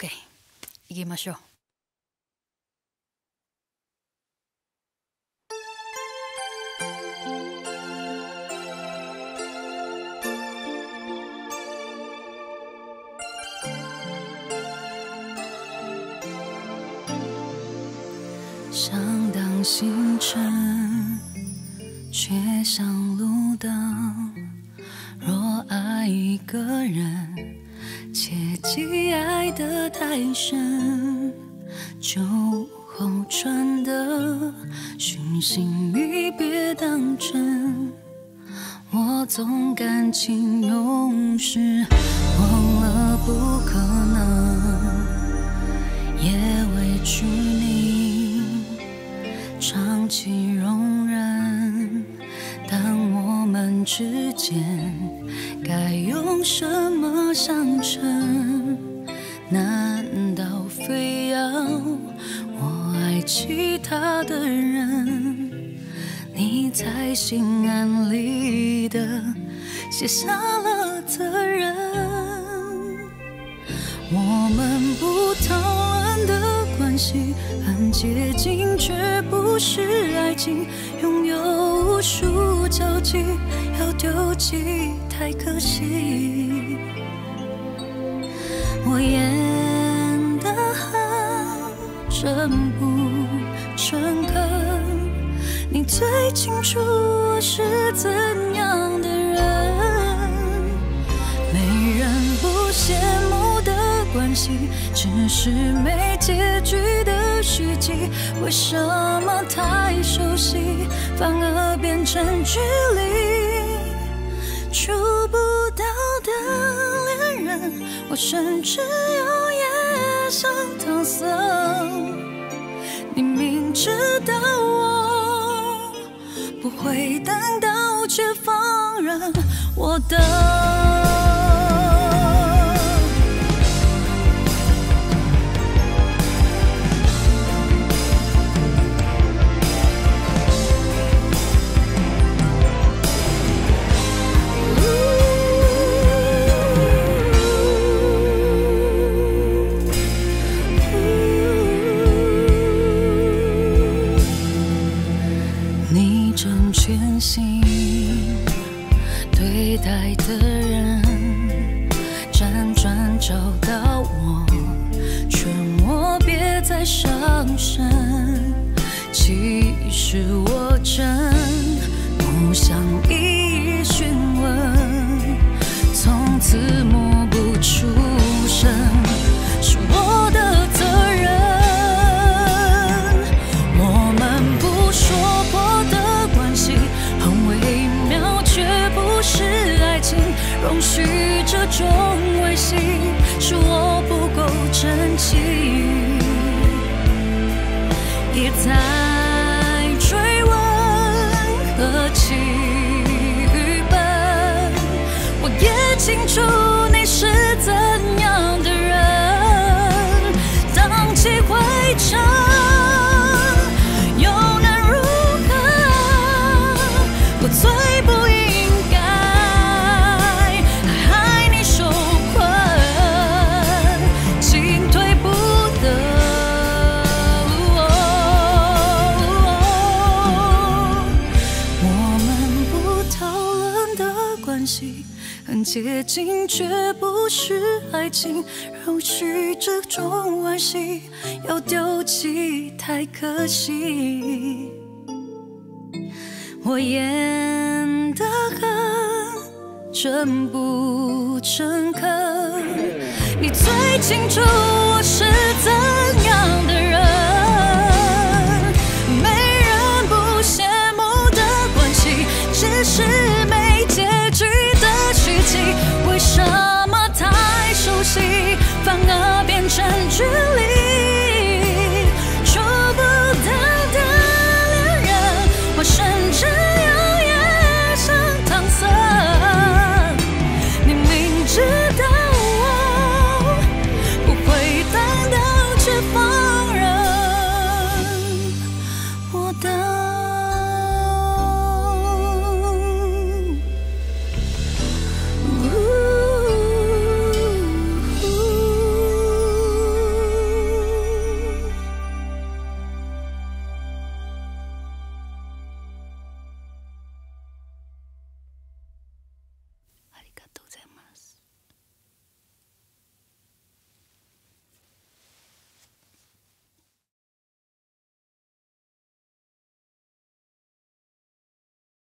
OK，行きましょう。想当星辰，却像路灯。若爱一个人，切记 爱深，酒后传的讯息你别当真。我总感情用事，忘了不可能，也委屈你长期容忍。但我们之间该用什么相称？难其他的人？你才心安理得卸下了责任。我们不讨论的关系很接近，却不是爱情。拥有无数交集，要丢弃太可惜。我演得很真不诚恳。你最清楚我是怎样的人，没人不羡慕的关系，只是没结局的续集。为什么太熟悉，反而变成距离？触不到的恋人，我甚至有夜想搪塞。你明知道我。不会等到，却放任我等。是我真不想一一询问，从此默不出声，是我的责任。我们不说破的关系很微妙，却不是爱情。容许这种维系，是我不够珍惜，清楚。接近，却不是爱情。容许这种惋惜，要丢弃太可惜。我演得很真不诚恳，你最清楚我是怎反而变成距？